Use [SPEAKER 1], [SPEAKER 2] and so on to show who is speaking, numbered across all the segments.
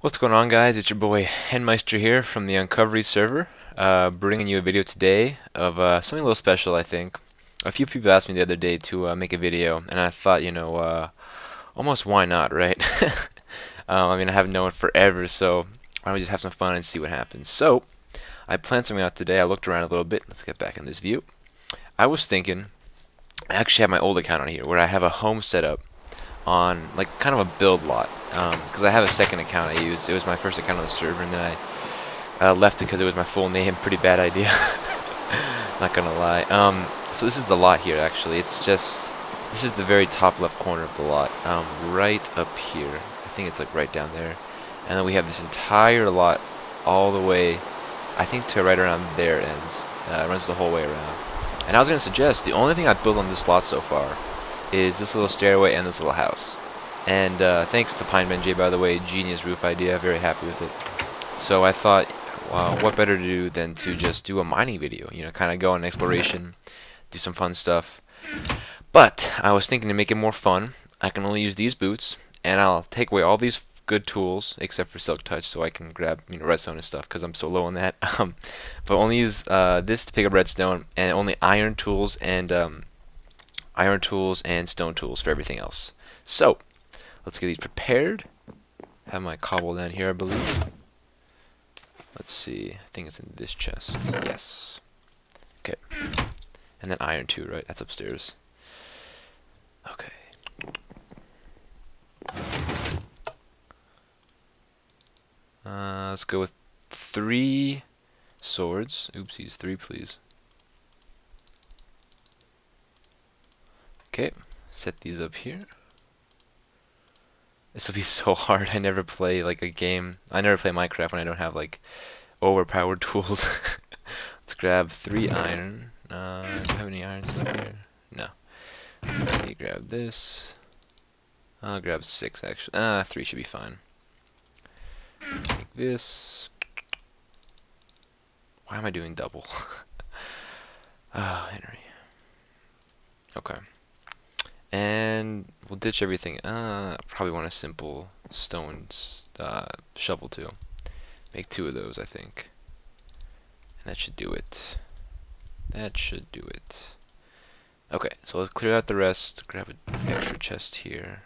[SPEAKER 1] What's going on guys, it's your boy Henmeister here from the Uncovery server, uh, bringing you a video today of uh, something a little special I think. A few people asked me the other day to uh, make a video, and I thought, you know, uh, almost why not, right? um, I mean, I haven't known forever, so why don't we just have some fun and see what happens. So, I planned something out today, I looked around a little bit, let's get back in this view. I was thinking, I actually have my old account on here, where I have a home setup on, like, kind of a build lot because um, I have a second account I use. It was my first account on the server, and then I uh, left it because it was my full name. Pretty bad idea. Not gonna lie. Um, so this is the lot here. Actually, it's just this is the very top left corner of the lot, um, right up here. I think it's like right down there, and then we have this entire lot all the way. I think to right around there ends. Uh, runs the whole way around. And I was gonna suggest the only thing I've built on this lot so far is this little stairway and this little house. And uh, thanks to Pine J, by the way, genius roof idea. Very happy with it. So I thought, well, what better to do than to just do a mining video? You know, kind of go on exploration, do some fun stuff. But I was thinking to make it more fun, I can only use these boots, and I'll take away all these good tools except for Silk Touch, so I can grab you know redstone and stuff because I'm so low on that. Um, but only use uh, this to pick up redstone, and only iron tools and um, iron tools and stone tools for everything else. So Let's get these prepared. Have my cobble down here, I believe. Let's see. I think it's in this chest. Yes. Okay. And then iron too, right? That's upstairs. Okay. Uh, let's go with three swords. Oopsies, three please. Okay, set these up here. This will be so hard. I never play like a game. I never play Minecraft when I don't have like overpowered tools. Let's grab three iron. Uh, do I have any iron stuff here? No. Let's see. Grab this. I'll grab six actually. Ah, uh, three should be fine. Take this. Why am I doing double? Ah, oh, Henry. Okay. And we'll ditch everything. Uh, probably want a simple stone uh, shovel too. Make two of those, I think. And that should do it. That should do it. Okay, so let's clear out the rest. Grab an extra chest here.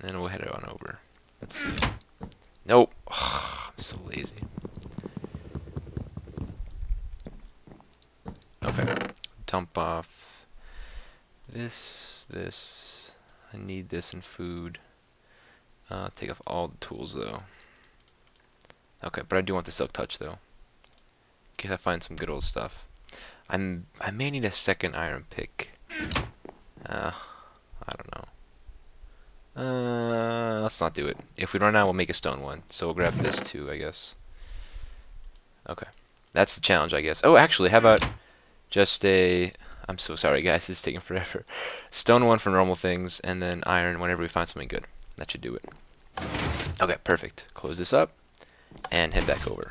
[SPEAKER 1] And then we'll head on over. Let's see. Nope. I'm so lazy. Okay. Dump off this, this, I need this and food. Uh, take off all the tools though. Okay, but I do want the silk touch though. In case I find some good old stuff. I'm I may need a second iron pick. Uh, I don't know. Uh, let's not do it. If we run out, we'll make a stone one. So we'll grab this too, I guess. Okay, that's the challenge, I guess. Oh, actually, how about just a I'm so sorry, guys. It's taking forever. Stone one for normal things, and then iron whenever we find something good. That should do it. Okay, perfect. Close this up, and head back over.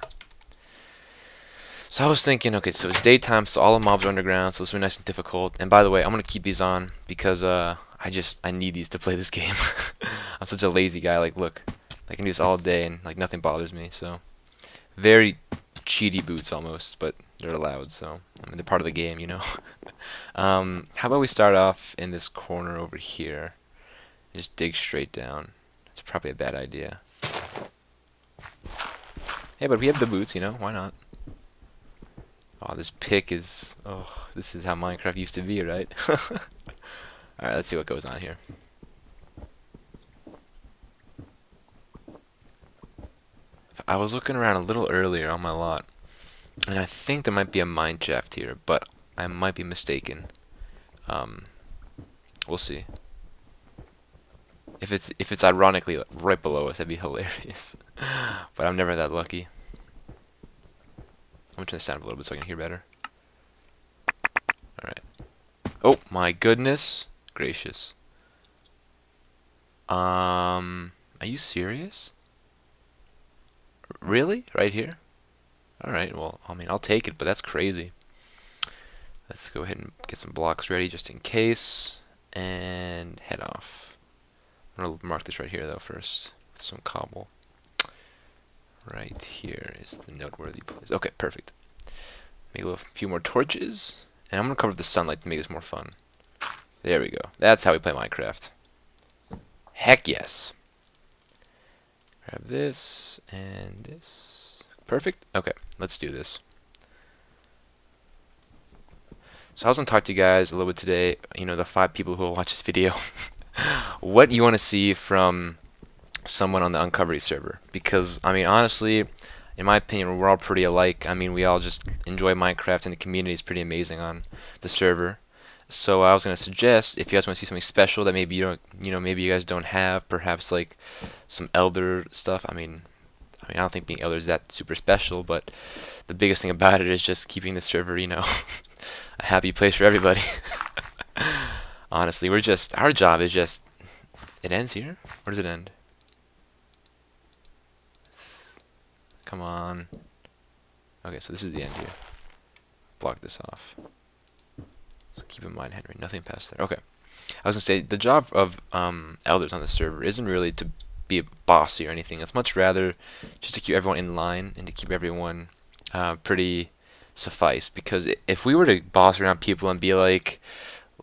[SPEAKER 1] So I was thinking, okay, so it's daytime, so all the mobs are underground, so this will be nice and difficult. And by the way, I'm gonna keep these on because uh, I just I need these to play this game. I'm such a lazy guy. Like, look, I can do this all day, and like nothing bothers me. So very cheaty boots almost, but they're allowed. So I mean, they're part of the game, you know. um, how about we start off in this corner over here? Just dig straight down. It's probably a bad idea. Hey, but we have the boots, you know. Why not? Oh, this pick is... Oh, this is how Minecraft used to be, right? Alright, let's see what goes on here. I was looking around a little earlier on my lot, and I think there might be a mine shaft here, but I might be mistaken. Um, we'll see. If it's if it's ironically right below us, that'd be hilarious. but I'm never that lucky. I'm gonna turn the sound up a little bit so I can hear better. Alright. Oh my goodness gracious. Um, are you serious? Really? Right here? Alright, well, I mean, I'll take it, but that's crazy. Let's go ahead and get some blocks ready just in case, and head off. I'm gonna mark this right here though first with some cobble. Right here is the noteworthy place. Okay, perfect. Make a few more torches, and I'm gonna cover the sunlight to make this more fun. There we go. That's how we play Minecraft. Heck yes. Grab this and this. Perfect. Okay, let's do this. So I was going to talk to you guys a little bit today, you know, the five people who will watch this video, what you want to see from someone on the Uncovery server. Because, I mean, honestly, in my opinion, we're all pretty alike. I mean, we all just enjoy Minecraft, and the community is pretty amazing on the server. So I was going to suggest, if you guys want to see something special that maybe you don't, you know, maybe you guys don't have, perhaps like some Elder stuff. I mean, I mean, I don't think being Elder is that super special, but the biggest thing about it is just keeping the server, you know, a happy place for everybody. Honestly, we're just our job is just it ends here. Where does it end? Come on. Okay, so this is the end here. Block this off. So keep in mind, Henry, nothing past there. Okay. I was gonna say the job of um, elders on the server isn't really to be a bossy or anything. It's much rather just to keep everyone in line and to keep everyone uh, pretty suffice. Because if we were to boss around people and be like,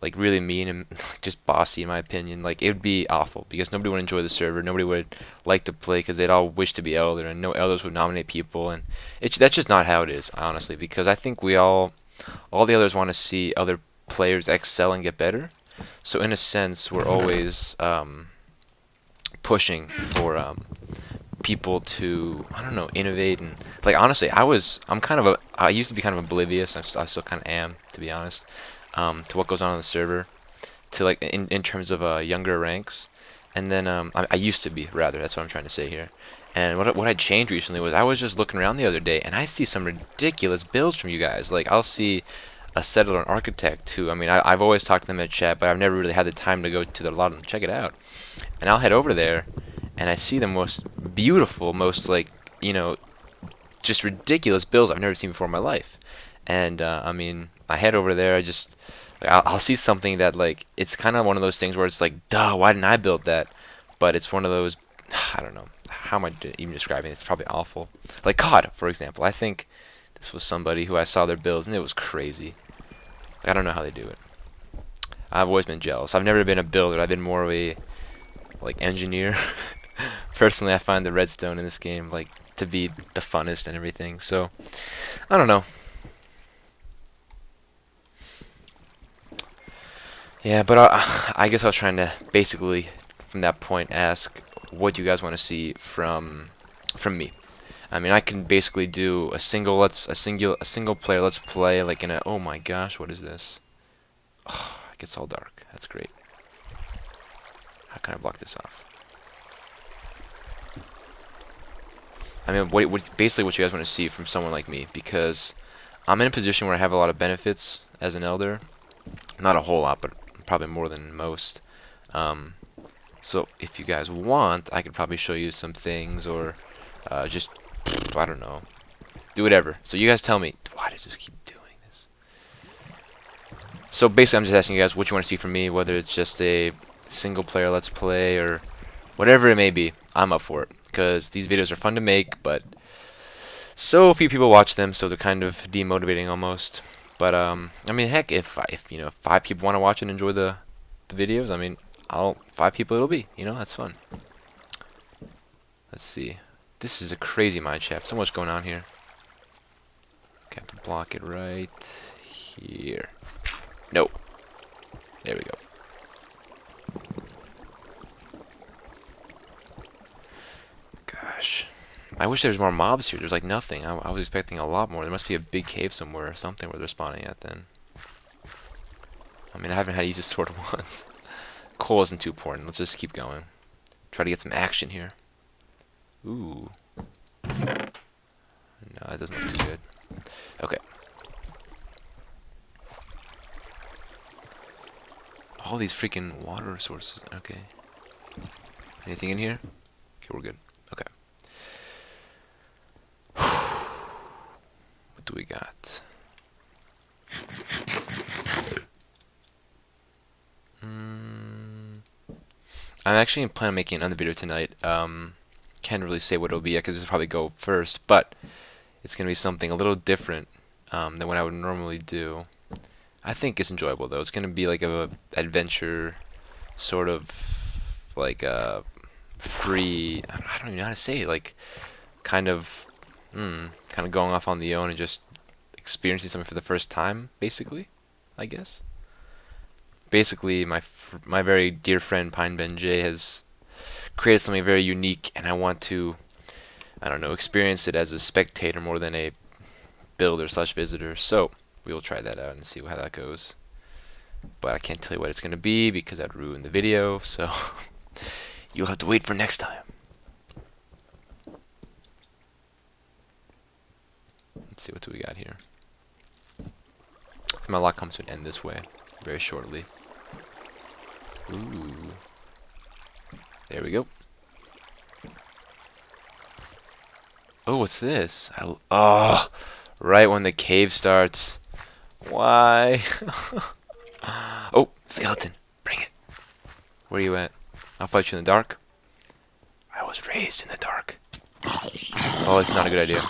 [SPEAKER 1] like really mean and just bossy, in my opinion, like it would be awful. Because nobody would enjoy the server, nobody would like to play because they'd all wish to be elder, and no elders would nominate people, and it's that's just not how it is, honestly. Because I think we all, all the others want to see other players excel and get better. So in a sense, we're always um, pushing for um, people to I don't know innovate and like honestly I was I'm kind of a I used to be kind of oblivious I, I still kind of am to be honest um, to what goes on on the server to like in, in terms of uh, younger ranks. And then um, I, I used to be rather that's what I'm trying to say here. And what what I changed recently was I was just looking around the other day and I see some ridiculous builds from you guys. Like I'll see a settler an architect who I mean I, I've always talked to them at chat but I've never really had the time to go to the lot and check it out and I'll head over there and I see the most beautiful, most like you know, just ridiculous builds I've never seen before in my life. And uh, I mean, I head over there. I just like, I'll, I'll see something that like it's kind of one of those things where it's like, duh, why didn't I build that? But it's one of those I don't know how am I even describing it? It's probably awful. Like COD, for example. I think this was somebody who I saw their builds and it was crazy. I don't know how they do it. I've always been jealous. I've never been a builder. I've been more of a like engineer. Personally, I find the redstone in this game like to be the funnest and everything. So, I don't know. Yeah, but I, I guess I was trying to basically, from that point, ask what you guys want to see from from me. I mean, I can basically do a single let's a single a single player let's play like in a oh my gosh, what is this? Oh, it gets all dark. That's great. How can I block this off? I mean, what, what, basically what you guys want to see from someone like me, because I'm in a position where I have a lot of benefits as an elder. Not a whole lot, but probably more than most. Um, so if you guys want, I could probably show you some things, or uh, just, I don't know, do whatever. So you guys tell me, why does this keep doing this? So basically, I'm just asking you guys what you want to see from me, whether it's just a single player let's play, or whatever it may be. I'm up for it because these videos are fun to make, but so few people watch them, so they're kind of demotivating almost. But um, I mean, heck, if if you know five people want to watch and enjoy the the videos, I mean, I'll five people it'll be. You know, that's fun. Let's see. This is a crazy mine shaft. So much going on here. Have to block it right here. Nope. There we go. Gosh. I wish there was more mobs here. There's like nothing. I, I, was expecting a lot more. There must be a big cave somewhere or something where they're spawning at then. I mean, I haven't had to use a sword once. Coal isn't too important. Let's just keep going. Try to get some action here. Ooh. No, that doesn't look too good. Okay. All these freaking water sources. Okay. Anything in here? Okay, we're good. Okay. what do we got? Mm. I'm actually planning on making another video tonight. Um, can't really say what it'll be because it'll probably go first, but it's gonna be something a little different um, than what I would normally do. I think it's enjoyable though. It's gonna be like a adventure, sort of like a free. I don't even know how to say it. Like kind of, mm, kind of going off on the own and just experiencing something for the first time, basically. I guess. Basically, my my very dear friend Pine Ben J has created something very unique, and I want to, I don't know, experience it as a spectator more than a builder slash visitor. So we will try that out and see how that goes. But I can't tell you what it's going to be because I'd ruin the video, so you'll have to wait for next time. Let's see what do we got here. My lock comes to an end this way, very shortly. Ooh. There we go. Oh, what's this? I, oh, right when the cave starts. Why? oh, skeleton. Bring it. Where are you at? I'll fight you in the dark. I was raised in the dark. Oh, it's not a good idea.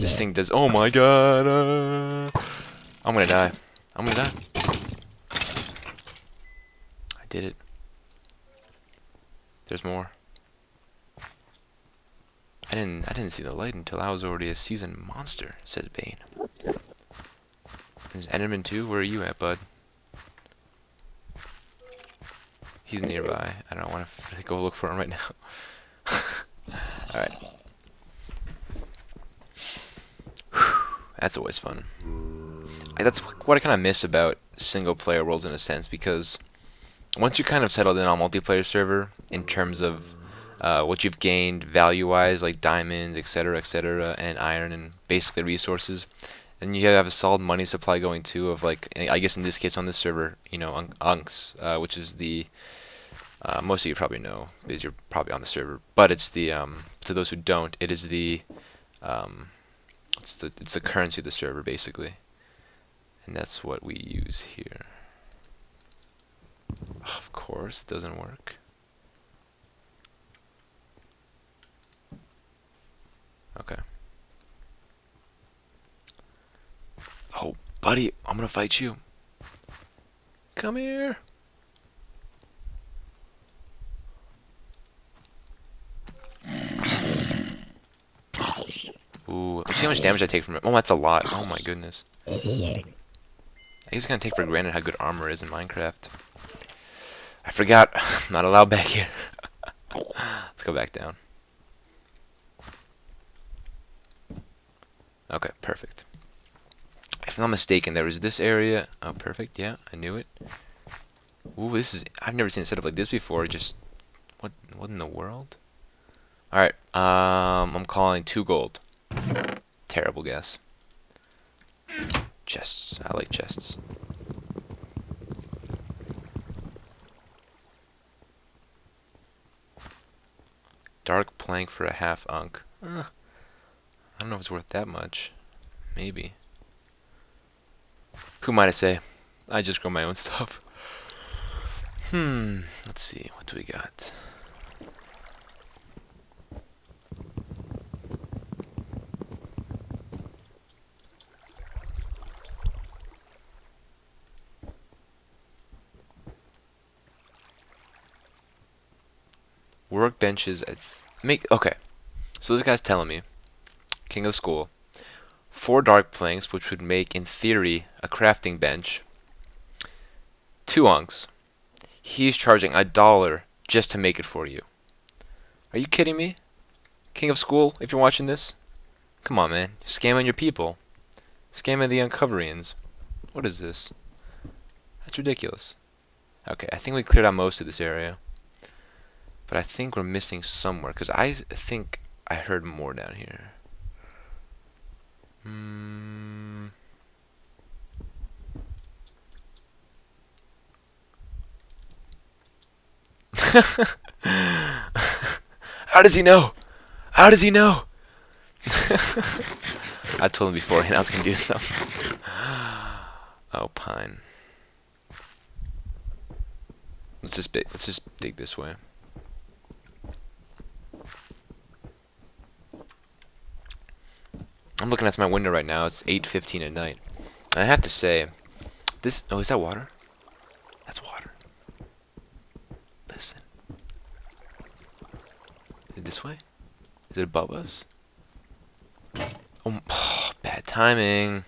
[SPEAKER 1] This thing does... Oh my god! Uh, I'm gonna die. I'm gonna die. I did it. There's more. I didn't I didn't see the light until I was already a seasoned monster, says Bane. There's Enderman too? Where are you at, bud? He's nearby. I don't want to go look for him right now. Alright. That's always fun. That's what I kind of miss about single player worlds in a sense because once you're kind of settled in on multiplayer server in terms of uh, what you've gained value-wise, like diamonds, etc., etc., and iron, and basically resources, and you have a solid money supply going too of like, I guess in this case on this server, you know, Unks, uh, which is the uh, most of you probably know because you're probably on the server, but it's the um, to those who don't, it is the um, it's the it's the currency of the server basically, and that's what we use here. Of course, it doesn't work. Okay. Oh, buddy, I'm gonna fight you. Come here. Ooh, let's see how much damage I take from it. Oh, that's a lot. Oh my goodness. I guess it's gonna take for granted how good armor is in Minecraft. I forgot. I'm not allowed back here. Let's go back down. Okay, perfect. If I'm not mistaken, there was this area. Oh, perfect. Yeah, I knew it. Ooh, this is... I've never seen it set up like this before. Just... What, what in the world? Alright, um, I'm calling two gold. Terrible guess. Chests. I like chests. Dark plank for a half unk. Uh, I don't know if it's worth that much. Maybe. Who might I say? I just grow my own stuff. Hmm. Let's see. What do we got? Workbenches. Make okay. So this guy's telling me, king of the school, four dark planks, which would make, in theory, a crafting bench. Two unks. He's charging a dollar just to make it for you. Are you kidding me? King of school, if you're watching this? Come on, man. Scamming your people. Scamming the uncoverians. What is this? That's ridiculous. Okay, I think we cleared out most of this area. But I think we're missing somewhere, because I think I heard more down here. Hmm. How does he know? How does he know? I told him beforehand I was gonna do something. oh, pine. Let's just let's just dig this way. I'm looking at my window right now. It's 8:15 at night. And I have to say, this. Oh, is that water? That's water. Listen. Is it this way? Is it above us? Oh, oh, bad timing.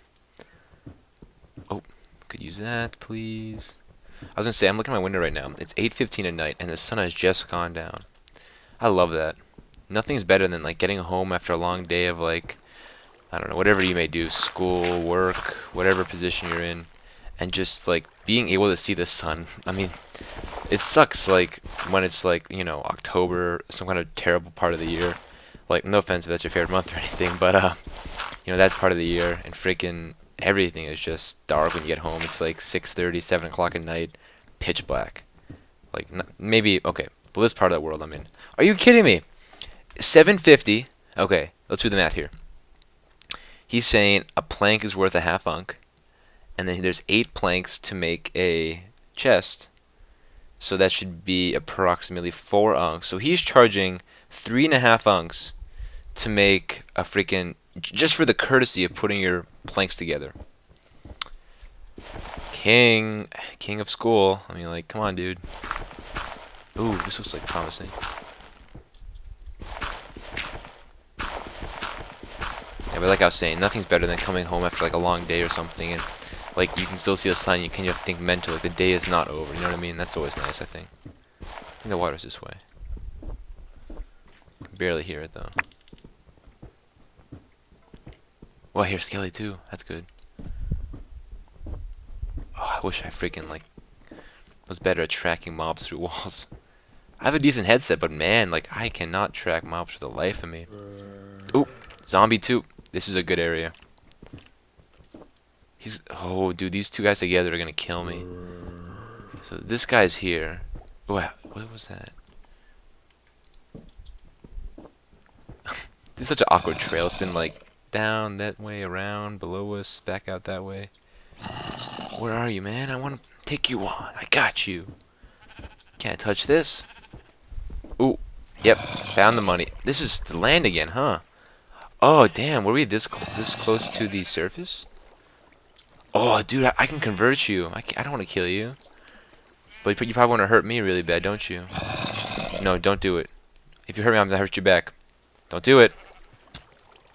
[SPEAKER 1] Oh, could use that, please. I was gonna say, I'm looking at my window right now. It's 8:15 at night, and the sun has just gone down. I love that. Nothing's better than like getting home after a long day of like I don't know, whatever you may do, school, work, whatever position you're in, and just like being able to see the sun. I mean, it sucks like when it's like, you know, October, some kind of terrible part of the year. Like, no offense if that's your favorite month or anything, but, uh, you know, that part of the year, and freaking everything is just dark when you get home. It's like 6.30, 7 o'clock at night, pitch black. Like, maybe, okay, but this part of the world I'm in. Are you kidding me? 750, okay, let's do the math here he's saying a plank is worth a half unk, and then there's eight planks to make a chest. So that should be approximately four unks. So he's charging three and a half unks to make a freaking just for the courtesy of putting your planks together. King, king of school. I mean, like, come on, dude. Ooh, this looks like promising. But like I was saying, nothing's better than coming home after like a long day or something, and like you can still see the sun. You can you think mentally like the day is not over. You know what I mean? That's always nice. I think. I think the water's this way. barely hear it though. Well, I hear Skelly too. That's good. Oh, I wish I freaking like was better at tracking mobs through walls. I have a decent headset, but man, like I cannot track mobs for the life of me. Ooh, zombie 2. This is a good area. He's oh dude, these two guys together are gonna kill me. So this guy's here. What what was that? this is such an awkward trail. It's been like down that way, around, below us, back out that way. Where are you, man? I want to take you on. I got you. Can't touch this. Ooh. Yep. Found the money. This is the land again, huh? Oh, damn. Were we this cl this close to the surface? Oh, dude, I, I can convert you. I, I don't want to kill you. But you probably want to hurt me really bad, don't you? No, don't do it. If you hurt me, I'm going to hurt you back. Don't do it.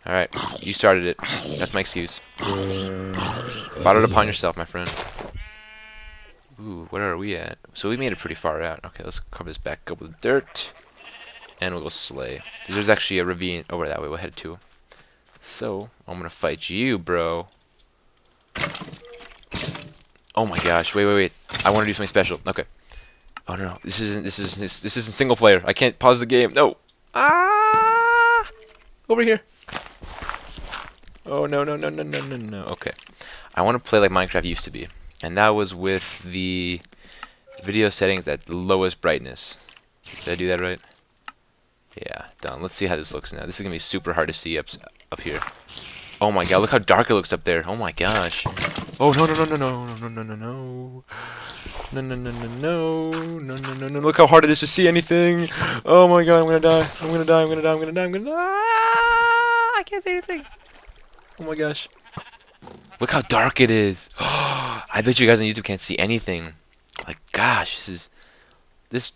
[SPEAKER 1] Alright, you started it. That's my excuse. It upon yourself, my friend. Ooh, where are we at? So we made it pretty far out. Okay, let's cover this back up with dirt. And we'll go slay. There's actually a ravine over that way we'll head to. So, I'm gonna fight you, bro. Oh my gosh, wait, wait, wait. I wanna do something special. Okay. Oh no, no. This isn't this isn't this, this isn't single player. I can't pause the game. No. Ah over here. Oh no no no no no no no. Okay. I wanna play like Minecraft used to be. And that was with the video settings at the lowest brightness. Did I do that right? Yeah, done. Let's see how this looks now. This is gonna be super hard to see up up here. Oh my god, look how dark it looks up there. Oh my gosh. Oh no no no no no no no no no no. No no no no no no no no no look how hard it is to see anything. Oh my god, I'm gonna die. I'm gonna die, I'm gonna die, I'm gonna die, I'm gonna die. I can't see anything. Oh my gosh. Look how dark it is. I bet you guys on YouTube can't see anything. Like gosh, this is this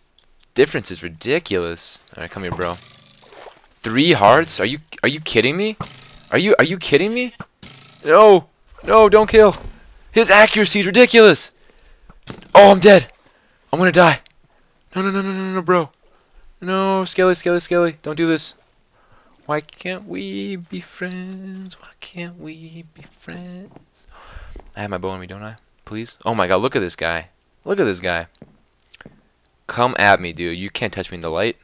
[SPEAKER 1] difference is ridiculous. Alright, come here, bro. Three hearts? Are you are you kidding me? Are you are you kidding me? No! No, don't kill! His accuracy is ridiculous! Oh, I'm dead! I'm gonna die! No, no, no, no, no, no, bro! No, Skelly, Skelly, Skelly, don't do this. Why can't we be friends? Why can't we be friends? I have my bow on me, don't I? Please? Oh my god, look at this guy. Look at this guy. Come at me, dude. You can't touch me in the light.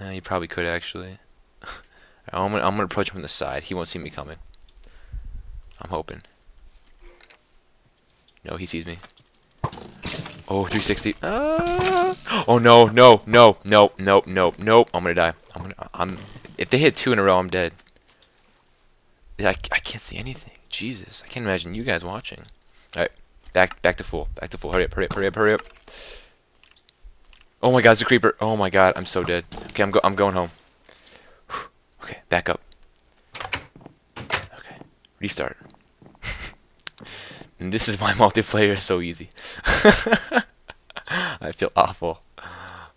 [SPEAKER 1] Uh, you probably could, actually. I'm gonna, I'm gonna approach him from the side. He won't see me coming. I'm hoping. No, he sees me. Oh, 360. Ah! Oh no, no, no, no, no, no, no. I'm gonna die. I'm gonna. I'm. If they hit two in a row, I'm dead. I, I can't see anything. Jesus, I can't imagine you guys watching. All right, back back to full. Back to full. Hurry up! Hurry up! Hurry up! Hurry up! Oh my god, it's a creeper. Oh my god, I'm so dead. Okay, I'm go I'm going home. okay, back up. Okay, restart. and this is why multiplayer is so easy. I feel awful.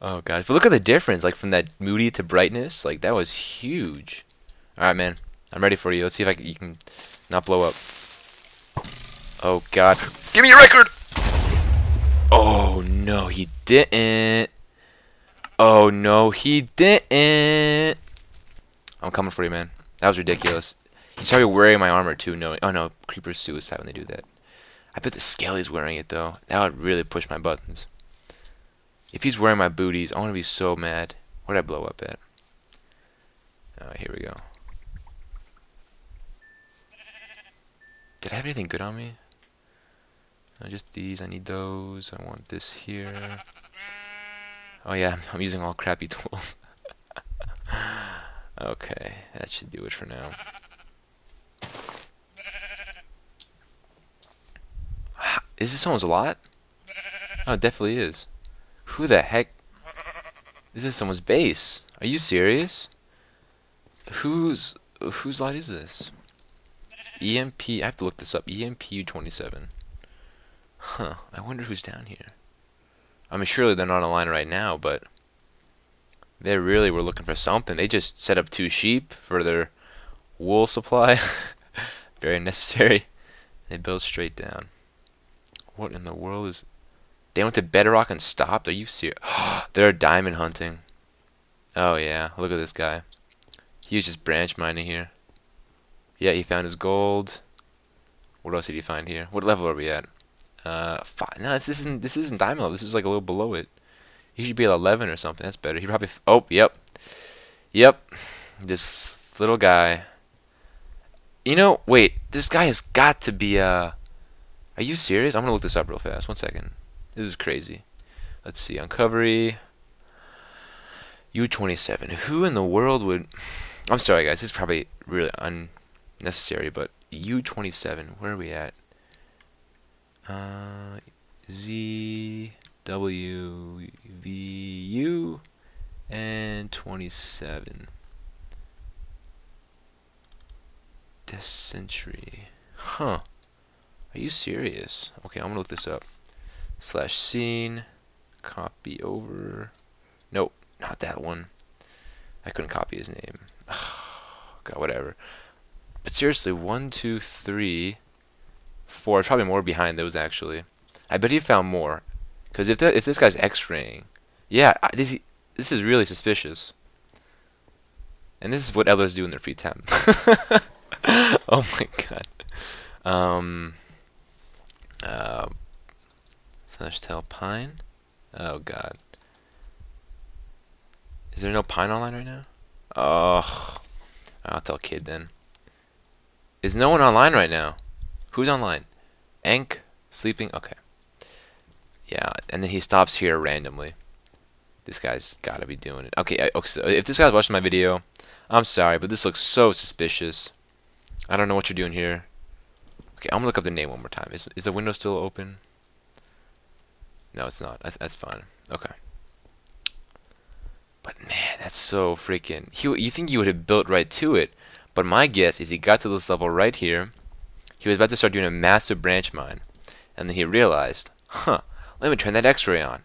[SPEAKER 1] Oh gosh, but look at the difference, like from that moody to brightness, like that was huge. All right, man, I'm ready for you. Let's see if I can, you can not blow up. Oh god, give me a record. Oh no, he didn't. Oh no, he didn't. I'm coming for you, man. That was ridiculous. He's probably wearing my armor too, knowing. Oh no, Creeper's suicide when they do that. I bet the Skelly's wearing it though. That would really push my buttons. If he's wearing my booties, I want to be so mad. Where'd I blow up at? Oh, here we go. Did I have anything good on me? No, just these. I need those. I want this here. Oh yeah, I'm using all crappy tools. okay, that should do it for now. Is this someone's lot? Oh, it definitely is. Who the heck? This is someone's base. Are you serious? Whose whose lot is this? EMP. I have to look this up. EMPU27. Huh. I wonder who's down here. I mean, surely they're not online right now, but they really were looking for something. They just set up two sheep for their wool supply. Very necessary. They built straight down. What in the world is... They went to Bedrock and stopped? Are you serious? They're diamond hunting. Oh, yeah. Look at this guy. He was just branch mining here. Yeah, he found his gold. What else did he find here? What level are we at? Uh, five. No, this isn't. This isn't diamond level. This is like a little below it. He should be at 11 or something. That's better. He probably. oh, yep, yep. This little guy. You know, wait. This guy has got to be uh are you serious? I'm gonna look this up real fast. One second. This is crazy. Let's see. Uncovery. U27. Who in the world would... I'm sorry, guys. This is probably really unnecessary, but U27. Where are we at? Uh, Z, W, V, U, and 27. This century. Huh. Are you serious? Okay, I'm gonna look this up. Slash scene, copy over. Nope, not that one. I couldn't copy his name. God, whatever. But seriously, one, two, three, four. Probably more behind those actually. I bet he found more. Because if that, if this guy's X-raying, yeah, this this is really suspicious. And this is what Elders do in their free time. oh my god. Um. Uh, slash tell pine. Oh god. Is there no pine online right now? Oh, I'll tell kid then. Is no one online right now? Who's online? Enk sleeping. Okay. Yeah, and then he stops here randomly. This guy's got to be doing it. Okay, okay so if this guy's watching my video, I'm sorry, but this looks so suspicious. I don't know what you're doing here. Okay, I'm gonna look up the name one more time. Is is the window still open? No, it's not. That's, that's fine. Okay. But man, that's so freaking. He, you think you would have built right to it, but my guess is he got to this level right here. He was about to start doing a massive branch mine, and then he realized, huh, let me turn that X-ray on.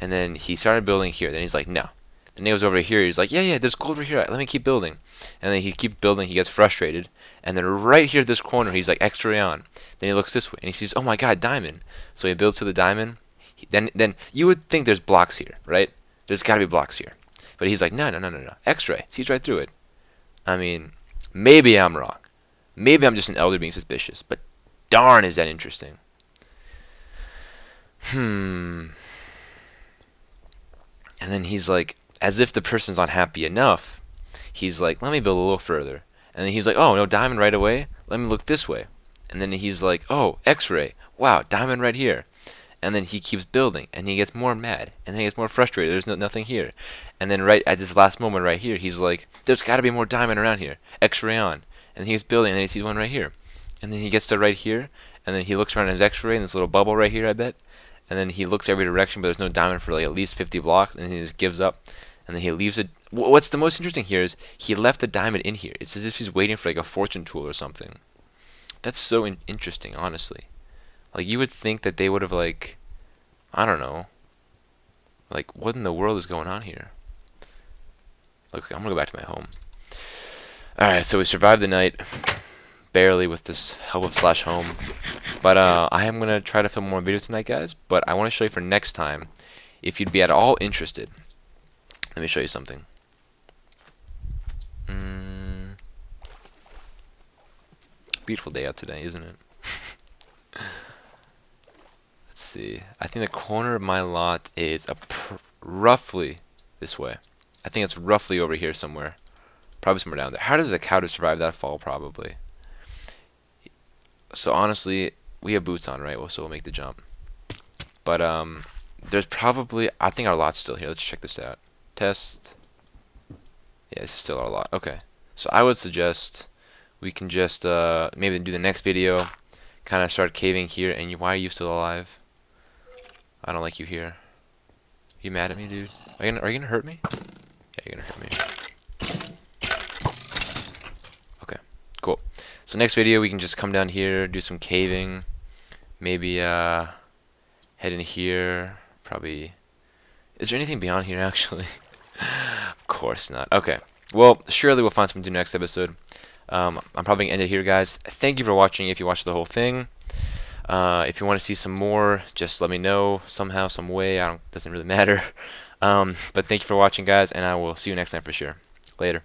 [SPEAKER 1] And then he started building here. Then he's like, no. The nail's was over here. He's like, yeah, yeah, there's gold over here. Let me keep building. And then he keeps building. He gets frustrated. And then right here, this corner, he's like X-ray on. Then he looks this way and he sees, oh my God, diamond. So he builds to the diamond. He, then, then you would think there's blocks here, right? There's got to be blocks here. But he's like, no, no, no, no, no. X-ray. Sees right through it. I mean, maybe I'm wrong. Maybe I'm just an elder being suspicious. But darn, is that interesting. Hmm. And then he's like, as if the person's unhappy enough, he's like, let me build a little further. And then he's like, oh, no diamond right away? Let me look this way. And then he's like, oh, x-ray. Wow, diamond right here. And then he keeps building, and he gets more mad, and then he gets more frustrated. There's no, nothing here. And then right at this last moment right here, he's like, there's got to be more diamond around here. X-ray on. And he's building, and he sees one right here. And then he gets to right here, and then he looks around his x-ray in this little bubble right here, I bet. And then he looks every direction, but there's no diamond for like at least 50 blocks, and he just gives up and then he leaves it. What's the most interesting here is he left the diamond in here. It's as if he's waiting for like a fortune tool or something. That's so in interesting, honestly. Like you would think that they would have like, I don't know. Like what in the world is going on here? Look, I'm gonna go back to my home. All right, so we survived the night, barely with this help of slash home. But uh, I am gonna try to film more videos tonight, guys. But I want to show you for next time, if you'd be at all interested. Let me show you something. Mm. Beautiful day out today, isn't it? Let's see. I think the corner of my lot is roughly this way. I think it's roughly over here somewhere. Probably somewhere down there. How does a cow to survive that fall? Probably. So honestly, we have boots on, right? So we'll make the jump. But um, there's probably I think our lot's still here. Let's check this out. Test. Yeah, it's still our lot. Okay. So I would suggest we can just uh, maybe do the next video, kind of start caving here. And why are you still alive? I don't like you here. You mad at me, dude? Are you gonna, are you gonna hurt me? Yeah, you're gonna hurt me. Okay, cool. So next video we can just come down here, do some caving, maybe uh, head in here. Probably. Is there anything beyond here actually? of course not. Okay. Well, surely we'll find something to do next episode. Um, I'm probably going to end it here, guys. Thank you for watching if you watched the whole thing. Uh, if you want to see some more, just let me know somehow, some way. I don't doesn't really matter. Um, but thank you for watching, guys, and I will see you next time for sure. Later.